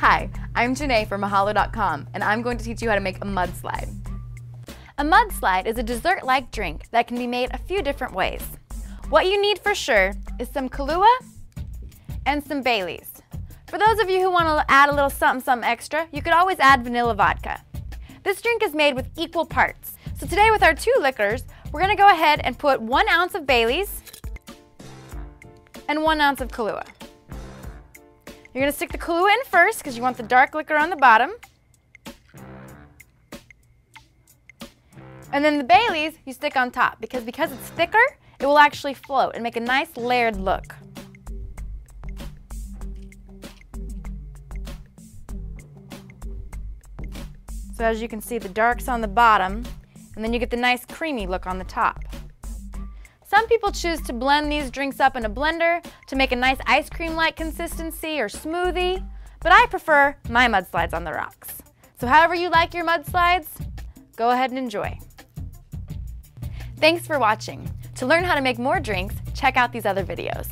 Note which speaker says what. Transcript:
Speaker 1: Hi, I'm Janae from Mahalo.com, and I'm going to teach you how to make a mudslide. A mudslide is a dessert-like drink that can be made a few different ways. What you need for sure is some Kahlua and some Baileys. For those of you who want to add a little something something extra, you could always add vanilla vodka. This drink is made with equal parts. So today with our two liquors, we're going to go ahead and put one ounce of Bailey's and one ounce of Kahlua. You're to stick the Kahlua in first because you want the dark liquor on the bottom. And then the Bailey's you stick on top because because it's thicker, it will actually float and make a nice layered look. So as you can see, the dark's on the bottom, and then you get the nice creamy look on the top. Some people choose to blend these drinks up in a blender to make a nice ice cream-like consistency or smoothie, but I prefer my mudslides on the rocks. So however you like your mudslides, go ahead and enjoy. Thanks for watching. To learn how to make more drinks, check out these other videos.